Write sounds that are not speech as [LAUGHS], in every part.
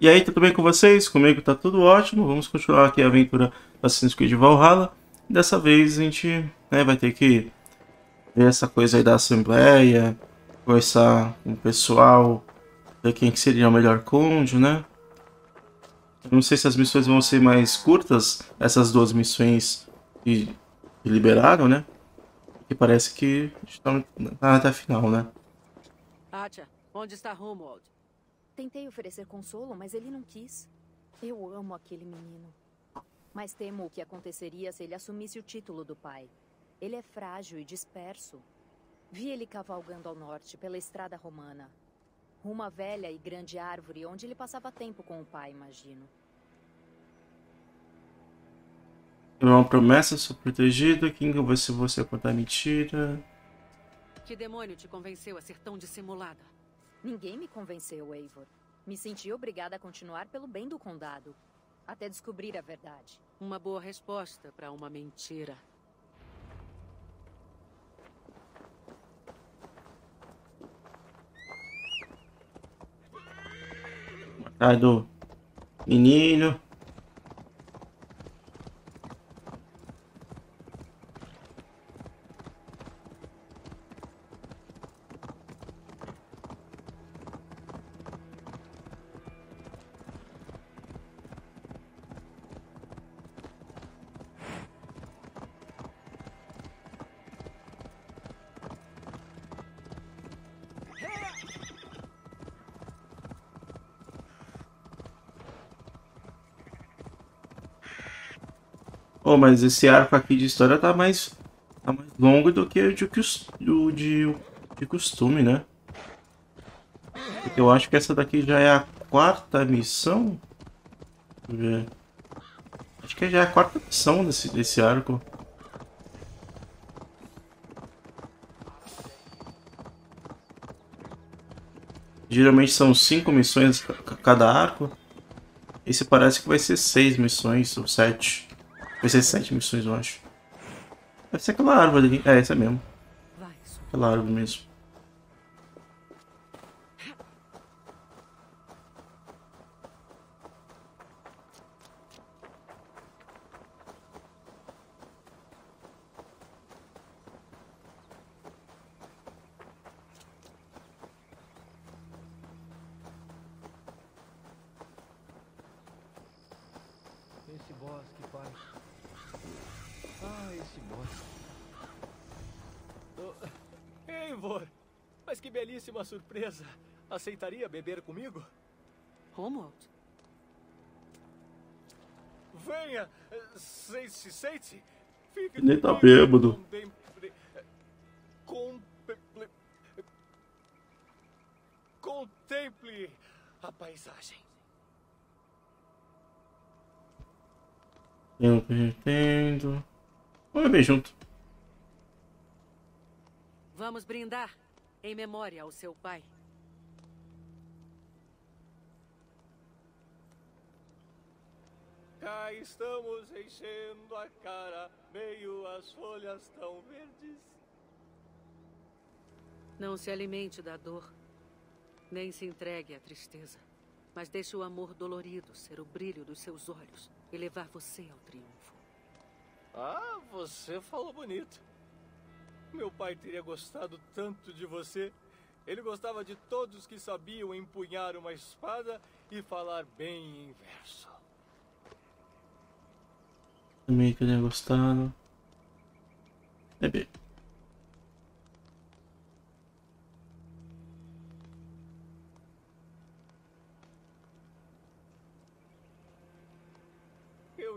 E aí, tudo bem com vocês? Comigo tá tudo ótimo. Vamos continuar aqui a aventura Assassin's Creed Valhalla. Dessa vez a gente né, vai ter que ver essa coisa aí da Assembleia, conversar com o pessoal, ver quem que seria o melhor cônjuge, né? não sei se as missões vão ser mais curtas, essas duas missões que, que liberaram, né? Que parece que estão na reta final, né? Atia, onde está Romuald? Tentei oferecer consolo, mas ele não quis. Eu amo aquele menino. Mas temo o que aconteceria se ele assumisse o título do pai. Ele é frágil e disperso. Vi ele cavalgando ao norte, pela estrada romana. Uma velha e grande árvore onde ele passava tempo com o pai, imagino. É uma promessa, sou protegido. Quem vai ser você contar mentira? Que demônio te convenceu a ser tão dissimulada? Ninguém me convenceu, Eivor. Me senti obrigada a continuar pelo bem do condado. Até descobrir a verdade. Uma boa resposta para uma mentira. Atrás do menino. Oh, mas esse arco aqui de história tá mais, tá mais longo do que o de, o de, de costume, né? Eu acho que essa daqui já é a quarta missão. Deixa eu ver. Acho que já é a quarta missão desse, desse arco. Geralmente são cinco missões cada arco. Esse parece que vai ser seis missões, ou sete. Vai ser sete missões, eu acho. Deve ser aquela árvore ali. É, essa mesmo. Aquela árvore mesmo. Esse bosque, pai. Ah, esse bosque. Oh, Eivor! Mas que belíssima surpresa! Aceitaria beber comigo? Romuald? Venha! Sente-se, sente-se! Fique Nem tá comigo, bêbado. Contemple... Contemple... Contemple a paisagem. Eu entendo. Vamos beber junto. Vamos brindar em memória ao seu pai. Cá estamos enchendo a cara, meio as folhas tão verdes. Não se alimente da dor, nem se entregue à tristeza. Mas deixe o amor dolorido ser o brilho dos seus olhos e levar você ao triunfo. Ah, você falou bonito. Meu pai teria gostado tanto de você. Ele gostava de todos que sabiam empunhar uma espada e falar bem em verso. Também teria gostado. Beber.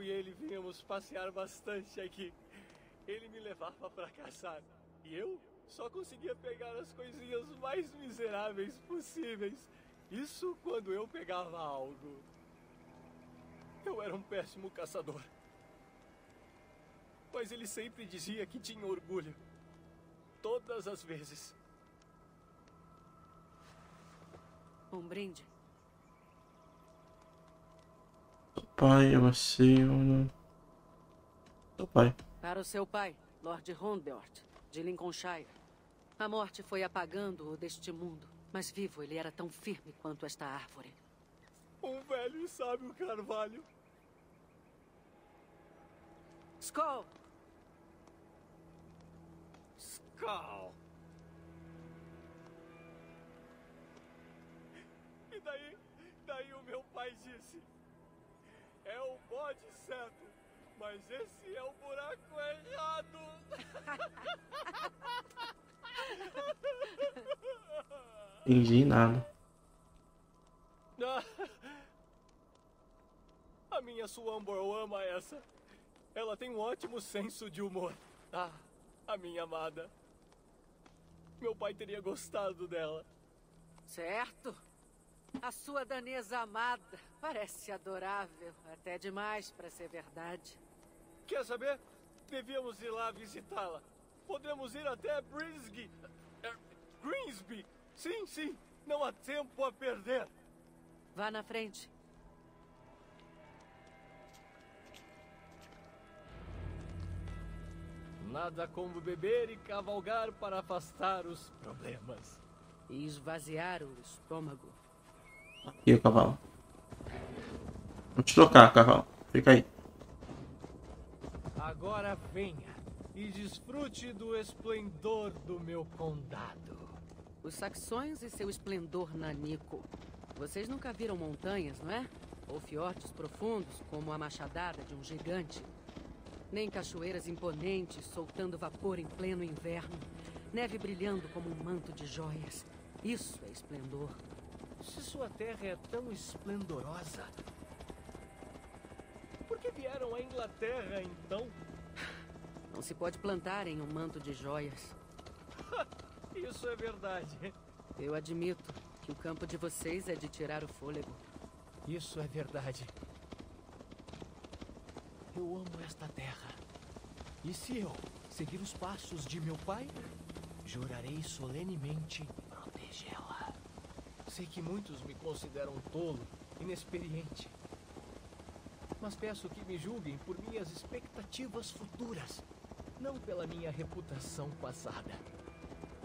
Eu e ele vínhamos passear bastante aqui. Ele me levava para caçar. E eu só conseguia pegar as coisinhas mais miseráveis possíveis. Isso quando eu pegava algo. Eu era um péssimo caçador. Mas ele sempre dizia que tinha orgulho. Todas as vezes. Um brinde. Pai, eu vacilo. Seu pai. Para o seu pai, Lord Rondeort, de Lincolnshire. A morte foi apagando-o deste mundo, mas vivo ele era tão firme quanto esta árvore. Um velho e sábio carvalho. Skull! Skull. E daí, daí o meu pai disse: É o bode certo, mas esse é o buraco errado. [LAUGHS] Entendi nada. A minha Swambor ama essa. Ela tem um ótimo senso de humor. Ah, a minha amada. Meu pai teria gostado dela. Certo. A sua danesa amada parece adorável, até demais para ser verdade. Quer saber? Devíamos ir lá visitá-la. Podemos ir até Brisby. É, Greensby. Sim, sim. Não há tempo a perder. Vá na frente. Nada como beber e cavalgar para afastar os problemas. E esvaziar o estômago. Aqui o cavalo. Vou te trocar, cavalo. Fica aí. Agora venha e desfrute do esplendor do meu condado. Os saxões e seu esplendor nanico. Vocês nunca viram montanhas, não é? Ou fiordes profundos, como a machadada de um gigante. Nem cachoeiras imponentes soltando vapor em pleno inverno. Neve brilhando como um manto de joias. Isso é esplendor. Se sua terra é tão esplendorosa, por que vieram à Inglaterra então? Não se pode plantar em um manto de joias. [LAUGHS] Isso é verdade. Eu admito que o campo de vocês é de tirar o fôlego. Isso é verdade. Eu amo esta terra. E se eu seguir os passos de meu pai, jurarei solenemente protegê-la. Sei que muitos me consideram tolo, inexperiente. Mas peço que me julguem por minhas expectativas futuras, não pela minha reputação passada.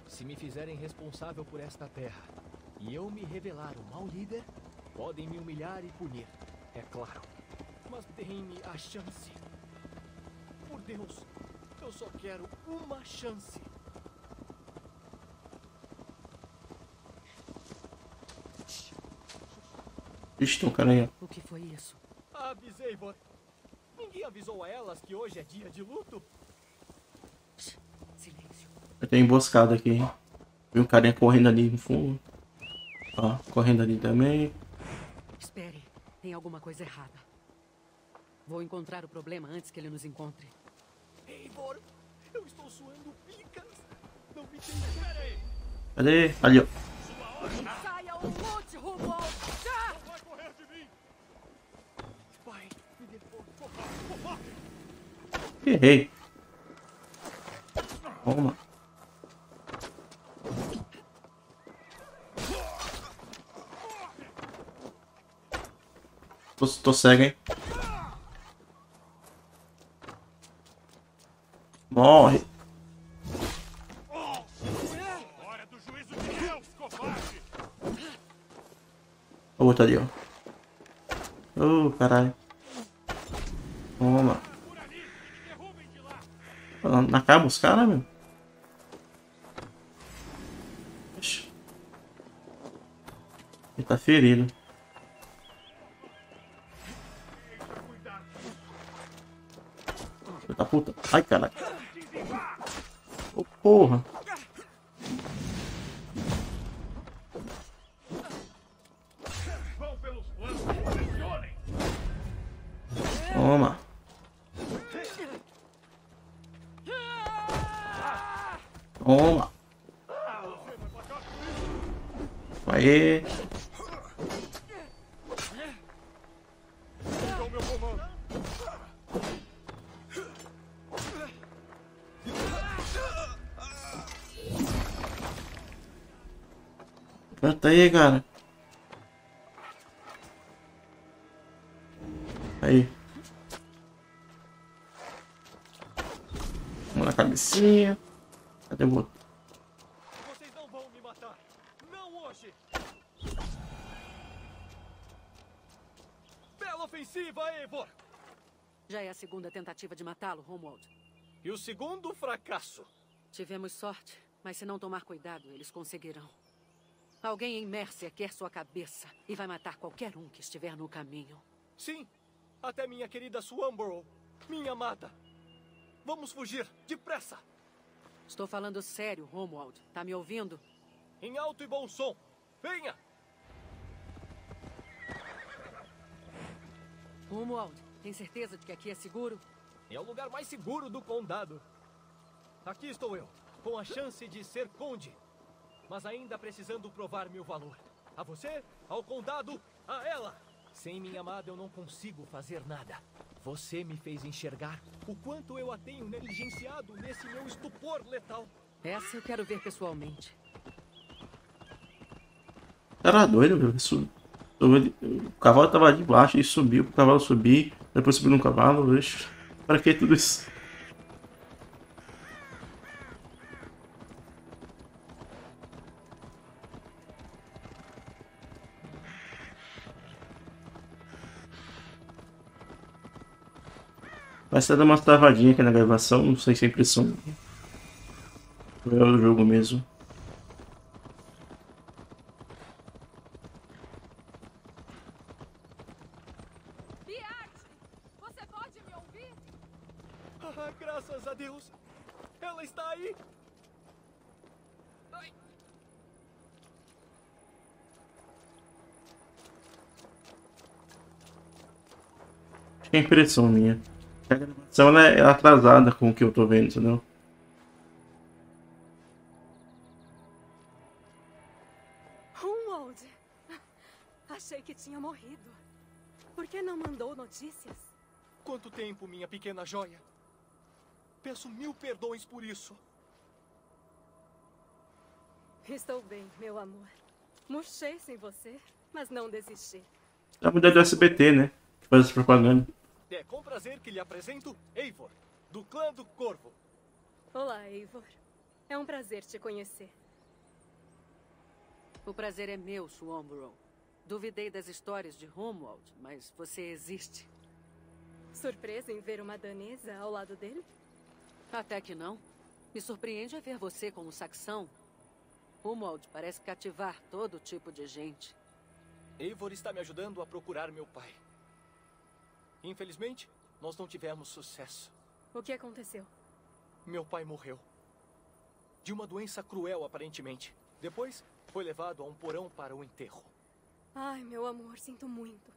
Se me fizerem responsável por esta terra e eu me revelar o mau líder, podem me humilhar e punir, é claro. Mas deem-me a chance. Por Deus, eu só quero uma chance. Ixi, tem um cara aí. O que foi isso? Avisei, Vor. Ninguém avisou a elas que hoje é dia de luto? Silêncio. Eu tenho emboscada aqui, hein? Vi um carinha correndo ali no fundo. Ó, correndo ali também. Espere. Tem alguma coisa errada. Vou encontrar o problema antes que ele nos encontre. Eivor, eu estou suando picas. Não me deixe. Peraí. Cadê? Ali, ó. Saia lute rumo ao chá! Vai correr de mim. Pai, me dê força. Errei. Toma. Tô, tô cego, hein? Morre. O outro ali, ó. Ô, caralho. Toma. Por ali! Derrubem de lá! Não acaba os caras, meu? Ele tá ferido. Da puta. Ai, caralho. Ô, porra. Toma. Aê. Canta aí, cara. Aí. Vamos na cabecinha. Cadê o outro? Vocês não vão me matar. Não hoje. ofensiva, Eivor! Já é a segunda tentativa de matá-lo, Romuald. E o segundo fracasso. Tivemos sorte, mas se não tomar cuidado, eles conseguirão. Alguém em Mércia quer sua cabeça e vai matar qualquer um que estiver no caminho. Sim, até minha querida Swamborough, minha amada. Vamos fugir, depressa! Estou falando sério, Romuald. Tá me ouvindo? Em alto e bom som. Venha! Romuald, tem certeza de que aqui é seguro? É o lugar mais seguro do condado. Aqui estou eu, com a chance de ser conde. Mas ainda precisando provar meu valor. A você, ao condado, a ela. Sem minha amada eu não consigo fazer nada. Você me fez enxergar o quanto eu a tenho negligenciado nesse meu estupor letal. Essa eu quero ver pessoalmente. Era doido, meu. Isso, o cavalo tava de baixo e subiu pro cavalo subir. Depois subiu no cavalo. Vixe. Pra que tudo isso? Vai estar dando uma travadinha aqui na gravação, não sei se é impressão. É o jogo mesmo. Biate! Você pode me ouvir? Ah, graças a Deus! Ela está aí! Acho que é impressão minha. A gravação ela é atrasada com o que eu tô vendo, entendeu? Romuald! Achei que tinha morrido. Por que não mandou notícias? quanto tempo, minha pequena joia! Peço mil perdões por isso. Estou bem, meu amor. Murchei sem você, mas não desisti. É a mulher do SBT, né? Que faz essa propaganda. É com prazer que lhe apresento Eivor, do clã do Corvo. Olá, Eivor. É um prazer te conhecer. O prazer é meu, Swanborough. Duvidei das histórias de Romuald, mas você existe. Surpresa em ver uma danesa ao lado dele? Até que não. Me surpreende é ver você como saxão. Romuald parece cativar todo tipo de gente. Eivor está me ajudando a procurar meu pai. Infelizmente, nós não tivemos sucesso. O que aconteceu? Meu pai morreu. De uma doença cruel, aparentemente. Depois, foi levado a um porão para o enterro. Ai, meu amor, sinto muito.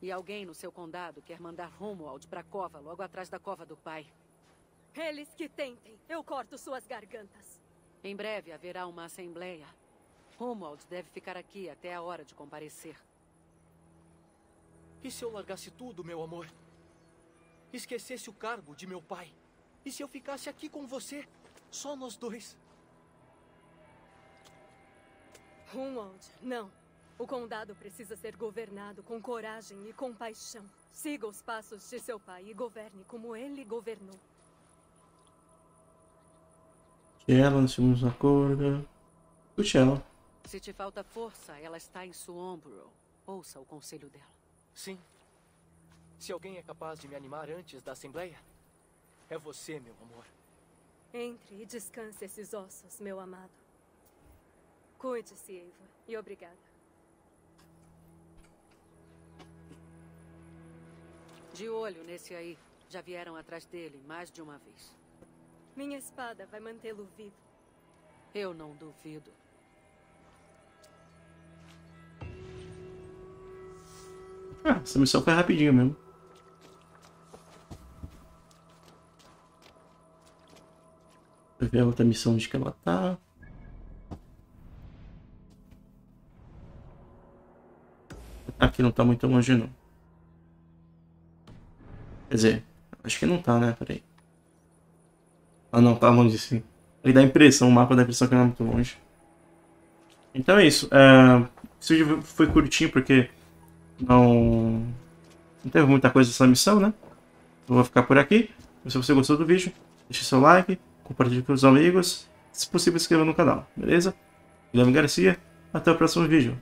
E alguém no seu condado quer mandar Romuald pra cova, logo atrás da cova do pai. Eles que tentem, eu corto suas gargantas. Em breve haverá uma assembleia. Romuald deve ficar aqui até a hora de comparecer. E se eu largasse tudo, meu amor? Esquecesse o cargo de meu pai? E se eu ficasse aqui com você? Só nós dois? Romuald, não. O condado precisa ser governado com coragem e compaixão. Siga os passos de seu pai e governe como ele governou. Que ela, nós temos acordo. Escute ela. Se te falta força, ela está em Swanborough. Ouça o conselho dela. Sim. Se alguém é capaz de me animar antes da assembleia, é você, meu amor. Entre e descanse esses ossos, meu amado. Cuide-se, Eivor, e obrigada. De olho nesse aí. Já vieram atrás dele mais de uma vez. Minha espada vai mantê-lo vivo. Eu não duvido. Ah, essa missão foi rapidinho mesmo. Eu ver a outra missão de que ela tá. Aqui não tá muito longe não. Quer dizer, acho que não tá, né? Peraí. Ah não, tá longe sim. Ele dá a impressão, o mapa dá a impressão que não é muito longe. Então é isso. É, esse vídeo foi curtinho porque não, não teve muita coisa nessa missão, né? Vou ficar por aqui. Se você gostou do vídeo, deixe seu like, compartilhe com os amigos. Se possível, inscreva no canal, beleza? Guilherme Garcia, até o próximo vídeo.